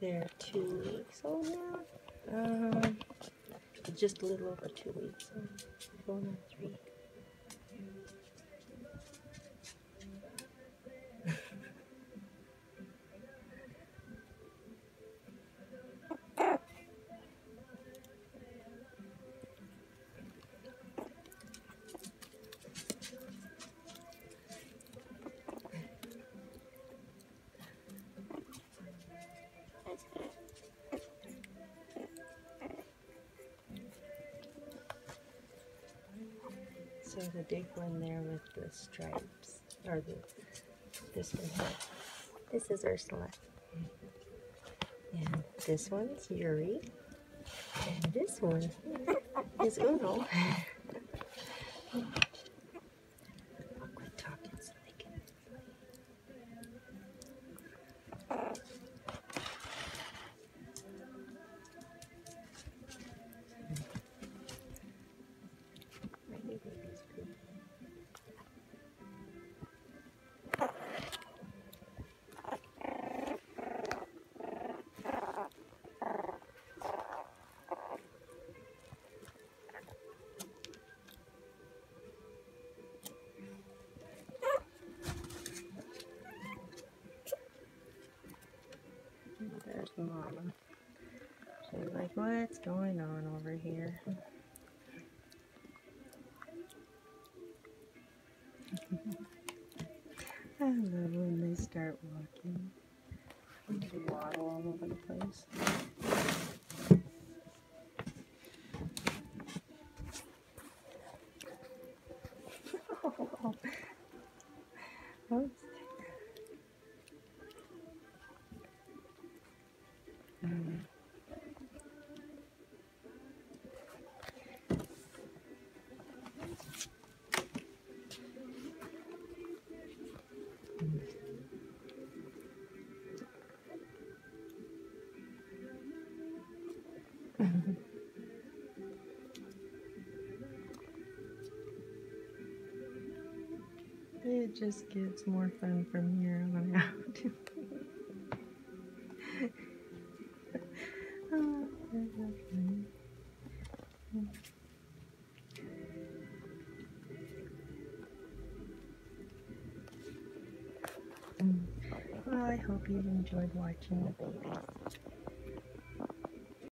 They're two weeks old now. Um, just a little over two weeks. Going on three. So the big one there with the stripes, or the this one here. This is Ursula. And this one's Yuri. And this one is Uno. There's Mama. She's like, what's going on over here? I love when they start walking. They waddle all over the place. It just gets more fun from here on out. oh, I hope you enjoyed watching the babies.